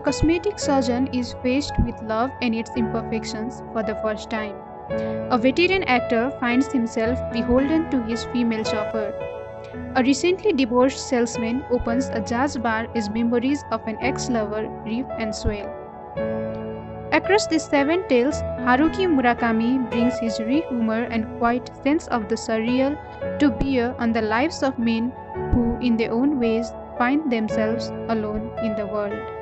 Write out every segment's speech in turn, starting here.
A cosmetic surgeon is faced with love and its imperfections for the first time. A veteran actor finds himself beholden to his female chauffeur. A recently divorced salesman opens a jazz bar as memories of an ex lover reap and swell. Across these seven tales, Haruki Murakami brings his re humor and quiet sense of the surreal to bear on the lives of men who, in their own ways, find themselves alone in the world.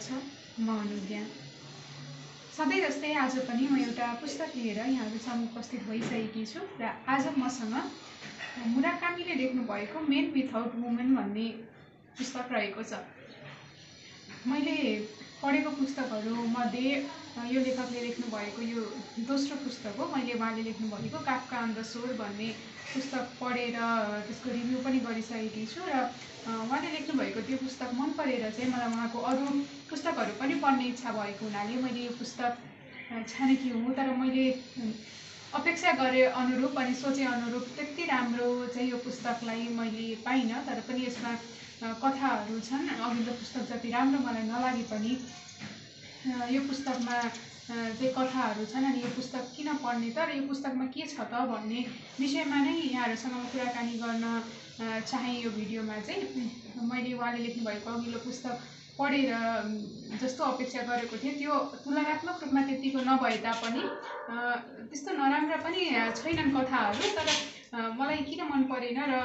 यहाँहरूलाई स्वागत छ म अनुज्ञा सधैँ जस्तै आज पनि म एउटा पुस्तक लिएर यहाँहरू उपस्थित भइसकेकी छु र आज मसँग मुराकामीले लेख्नुभएको मेन विथआउट वुमेन भन्ने पुस्तक रहेको छ। मैले पढेको पुस्तकहरूमध्ये यो लेखकले लेख्नुभएको यो दोस्रो पुस्तक हो मैले उहाँले लेख्नुभएको काफका अन द सोर भन्ने पुस्तक पढेर त्यसको रिभ्यू पनि गरिसकेकी छु र उहाँले लेख्नुभएको त्यो पुस्तक मन परेर चाहिँ मलाई उहाँको अरू पुस्तकहरू पनि पढ्ने इच्छा भएको हुनाले मैले यो पुस्तक छानेकी हुँ तर मैले अपेक्षा गरे अनुरूप अनि सोचे अनुरूप त्यति राम्रो चाहिँ यो पुस्तकलाई मैले पाइनँ तर पनि यसमा कथाहरू छन्। अघिल्लो पुस्तक जति राम्रो मलाई नलागे पनि यो पुस्तकमा चाहिँ कथाहरू छन् अनि यो पुस्तक किन पढ्ने त र यो पुस्तकमा के छ त भन्ने विषयमा नै यहाँहरूसँग म कुराकानी गर्न चाहेँ यो भिडियोमा चाहिँ। मैले उहाँले लेख्नुभएको अघिल्लो पुस्तक पढेर जस्तो अपेक्षा गरेको थिएँ त्यो तुलनात्मक रूपमा त्यतिको नभए तापनि त्यस्तो नराम्रा पनि छैनन् कथाहरू तर मलाई किन मन परेन र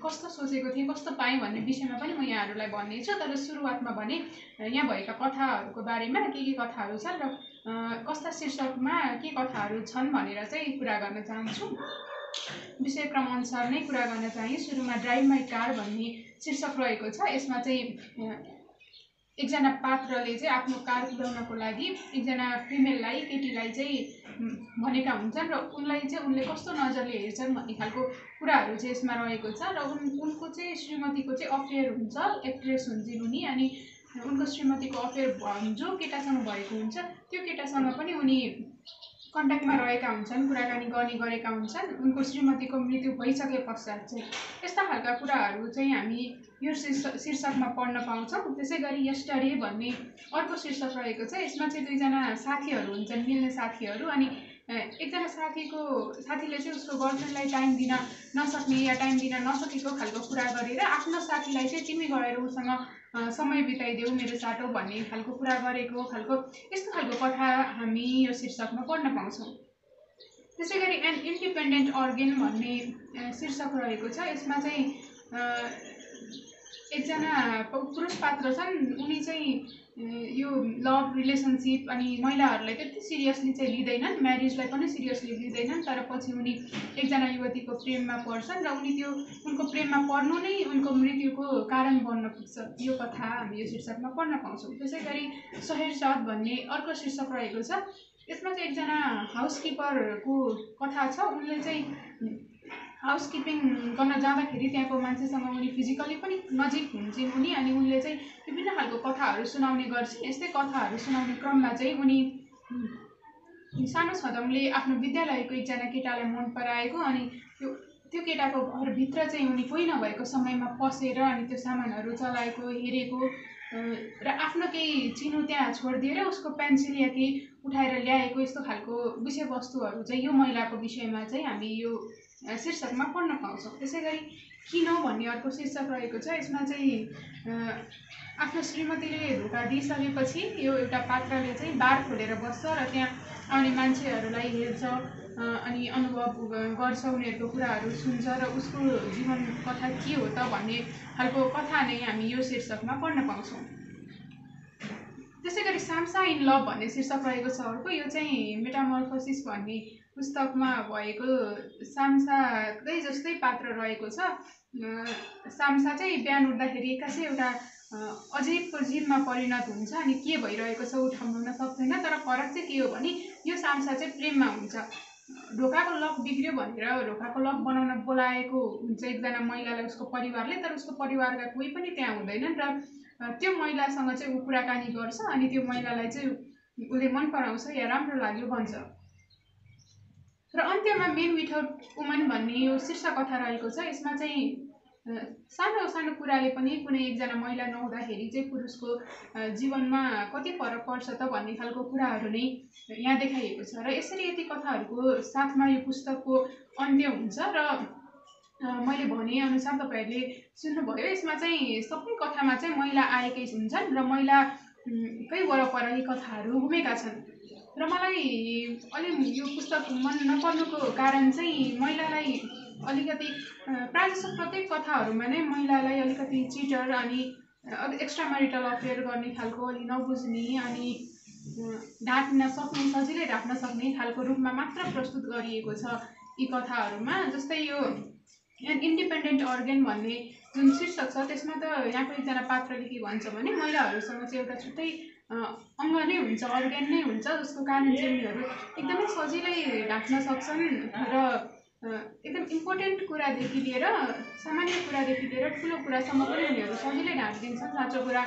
कस्तो सोचेको थिएँ कस्तो पाएँ भन्ने विषयमा पनि म यहाँहरूलाई भन्नेछु तर सुरुवातमा भने यहाँ भएका कथाहरूको बारेमा के के कथाहरू छन् र कस्ता शीर्षकमा के कथाहरू छन् भनेर चाहिँ कुरा गर्न चाहन्छु। विषयक्रम अनुसार नै कुरा गर्न चाहेँ। सुरुमा ड्राइभ माई कार भन्ने शीर्षक रहेको छ। यसमा चाहिँ एकजना पात्रले चाहिँ आफ्नो कार कुदाउनको लागि एकजना फिमेललाई केटीलाई चाहिँ भनेका हुन्छन् र उनलाई चाहिँ उनले कस्तो नजरले हेर्छन् भन्ने खालको कुराहरू चाहिँ यसमा रहेको छ र उन उनको चाहिँ श्रीमतीको चाहिँ अफेयर हुन्छ एक्ट्रेस हुन्छन् उनी अनि उनको श्रीमतीको अफेयर जो केटासँग भएको हुन्छ त्यो केटासँग पनि उनी कन्ट्याक्टमा रहेका हुन्छन् कुराकानी गर्ने गरेका हुन्छन् उनको श्रीमतीको मृत्यु भइसके पश्चात चाहिँ यस्ता खालका कुराहरू चाहिँ हामी यो शीर्ष शीर्षकमा पढ्न पाउँछौँ। त्यसै गरी यस्टरडे भन्ने अर्को शीर्षक रहेको छ। यसमा चाहिँ दुईजना साथीहरू हुन्छन् मिल्ने साथीहरू। अनि एकजना साथीको साथीले चाहिँ उसको गर्लफ्रेन्डलाई टाइम दिन नसक्ने या टाइम दिन नसकेको खालको कुरा गरेर आफ्नो साथीलाई चाहिँ तिमी गएर उसँग समय बिताइदेऊ मेरो साटो भन्ने खालको कुरा गरेको खालको यस्तो खालको कथा हामी यो शीर्षकमा पढ्न पाउँछौँ। त्यसै गरी एन इन्डिपेन्डेन्ट अर्गेन भन्ने शीर्षक रहेको छ। यसमा चाहिँ एकजना पुरुष पात्र छन्। उनी चाहिँ यो लभ रिलेसनसिप अनि महिलाहरूलाई त्यति सिरियसली चाहिँ लिँदैनन् म्यारिजलाई पनि सिरियसली लिँदैनन् तर पछि उनी एकजना युवतीको प्रेममा पर्छन् र उनी त्यो उनको प्रेममा पर्नु नै उनको मृत्युको कारण बन्न पुग्छ। यो कथा हामी यो शीर्षकमा पढ्न पाउँछौँ। त्यसै गरी सहेरसाद भन्ने अर्को शीर्षक रहेको छ। यसमा चाहिँ एकजना हाउसकिपरको कथा छ। उनले चाहिँ हाउसकिपिङ गर्न जाँदाखेरि त्यहाँको मान्छेसँग उनी फिजिकली पनि नजिक हुन्छन् उनी अनि उनले चाहिँ विभिन्न खालको कथाहरू सुनाउने गर्छन् यस्तै कथाहरू सुनाउने क्रममा चाहिँ उनी सानो छँदा उनले आफ्नो विद्यालयको एकजना केटालाई मन पराएको अनि त्यो त्यो केटाको घरभित्र चाहिँ उनी कोही नभएको समयमा पसेर अनि त्यो सामानहरू चलाएको हेरेको र आफ्नो केही चिनो त्यहाँ छोडिदिएर उसको पेन्सिल या केही उठाएर ल्याएको यस्तो खालको विषयवस्तुहरू चाहिँ यो महिलाको विषयमा चाहिँ हामी यो शीर्षकमा पढ्न पाउँछौँ। त्यसै गरी किन भन्ने अर्को शीर्षक रहेको छ यसमा चाहिँ आफ्नो श्रीमतीले धोका दिइसकेपछि यो एउटा पात्रले चाहिँ बार खोलेर बस्छ र त्यहाँ आउने मान्छेहरूलाई हेर्छ अनि अनुभव गर्छ उनीहरूको कुराहरू सुन्छ र उसको जीवन कथा के हो त भन्ने खालको कथा नै हामी यो शीर्षकमा पढ्न पाउँछौँ। त्यसै गरी साम्सा इन लभ भन्ने शीर्षक रहेको छ अर्को। यो चाहिँ मेटामर्फोसिस भन्ने पुस्तकमा भएको साम्साकै जस्तै पात्र रहेको छ। साम्सा चाहिँ बिहान उठ्दाखेरि एक्कासै एउटा अजीबको जीवमा परिणत हुन्छ अनि के भइरहेको छ ऊ ठाउँ सक्दैन तर फरक चाहिँ के हो भने यो साम्सा चाहिँ प्रेममा हुन्छ। ढोकाको लक बिग्रियो भनेर ढोकाको लक बनाउन बोलाएको हुन्छ एकजना महिलालाई उसको परिवारले तर उसको परिवारका कोही पनि त्यहाँ हुँदैनन् र त्यो महिलासँग चाहिँ ऊ कुराकानी गर्छ अनि त्यो महिलालाई चाहिँ उसले मन पराउँछ या राम्रो लाग्यो भन्छ। र अन्त्यमा मेन विथआउट वुमन भन्ने यो शीर्ष कथा रहेको छ यसमा चाहिँ सानो सानो कुराले पनि कुनै एकजना महिला नहुँदाखेरि चाहिँ पुरुषको जीवनमा कति फरक पर्छ त भन्ने खालको कुराहरू नै यहाँ देखाइएको छ। र यसरी यति कथाहरूको साथमा यो पुस्तकको अन्त्य हुन्छ र मैले भनेअनुसार तपाईँहरूले सुन्नुभयो यसमा चाहिँ सबै कथामा चाहिँ महिला आएकै हुन्छन् र महिलाकै वरपर यी कथाहरू घुमेका छन्। र मलाई अलि यो पुस्तक मन नपर्नुको कारण चाहिँ महिलालाई अलिकति प्रायः जस्तो प्रत्येक कथाहरूमा नै महिलालाई अलिकति चिटर अनि एक्स्ट्रा मेरिटल अफेयर गर्ने खालको अलि नबुझ्ने अनि ढाक्न सक्ने सजिलै ढाक्न सक्ने खालको रूपमा मात्र प्रस्तुत गरिएको छ यी कथाहरूमा। जस्तै यो इन्डिपेन्डेन्ट अर्गेन भन्ने जुन शीर्षक छ त्यसमा त यहाँको एकजना पात्रले के भन्छ भने महिलाहरूसँग चाहिँ एउटा छुट्टै अङ्ग नै हुन्छ अर्ग्यान नै हुन्छ जसको कारण चाहिँ उनीहरू एकदमै सजिलै ढाक्न सक्छन् र एकदम इम्पोर्टेन्ट कुरादेखि लिएर सामान्य कुरादेखि लिएर ठुलो कुरासम्म पनि उनीहरू सजिलै ढाकिदिन्छन् साँचो कुरा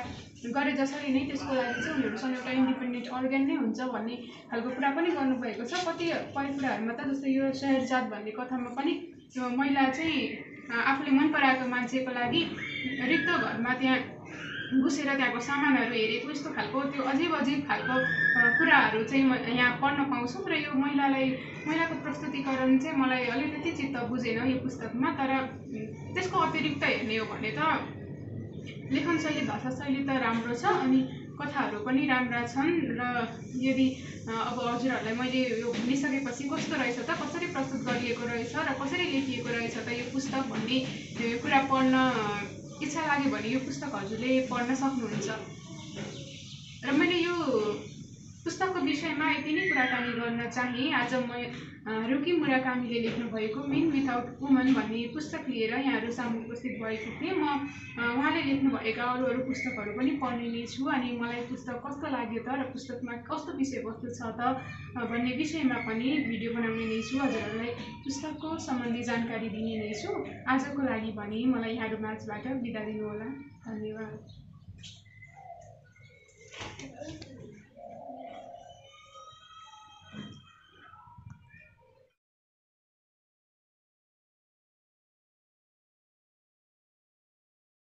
गरे जसरी नै त्यसको लागि चाहिँ उनीहरूसँग एउटा इन्डिपेन्डेन्ट अर्ग्यान नै हुन्छ भन्ने खालको कुरा पनि गर्नुभएको छ। कतिपय कुराहरूमा त जस्तै यो सहरजात भन्ने कथामा पनि महिला चाहिँ आफूले मन पराएको मान्छेको लागि रिक्त घरमा त्यहाँ घुसेर त्यहाँको सामानहरू हेरेको यस्तो खालको त्यो अजिब अजिब खालको कुराहरू चाहिँ म यहाँ पढ्न पाउँछौँ र यो महिलालाई महिलाको प्रस्तुतिकरण चाहिँ मलाई अलिकति चित्त बुझेन यो पुस्तकमा तर त्यसको अतिरिक्त हेर्ने हो भने त लेखन शैली भाषा शैली त राम्रो छ अनि कथाहरू पनि राम्रा छन् र यदि अब हजुरहरूलाई मैले यो भनिसकेपछि कस्तो रहेछ त कसरी प्रस्तुत गरिएको रहेछ र कसरी लेखिएको रहेछ त यो पुस्तक भन्ने कुरा पढ्न इच्छा लाग्यो भने यो पुस्तक हजुरले पढ्न सक्नुहुन्छ। र मैले यो पुस्तकको विषयमा यति नै कुराकानी गर्न चाहेँ। आज म रुकी मुराकामीले लेख्नुभएको मेन विथआउट वुमन भन्ने पुस्तक लिएर यहाँहरू सामु उपस्थित भएको थिएँ। म उहाँले लेख्नुभएका अरू अरू पुस्तकहरू पनि पढ्ने नै छु अनि मलाई पुस्तक कस्तो लाग्यो त र पुस्तकमा कस्तो विषयवस्तु छ त भन्ने विषयमा पनि भिडियो बनाउने नै छु। हजुरहरूलाई पुस्तकको सम्बन्धी जानकारी दिने नै छु। आजको लागि भने मलाई यहाँहरू माझबाट बिदा दिनुहोला धन्यवाद।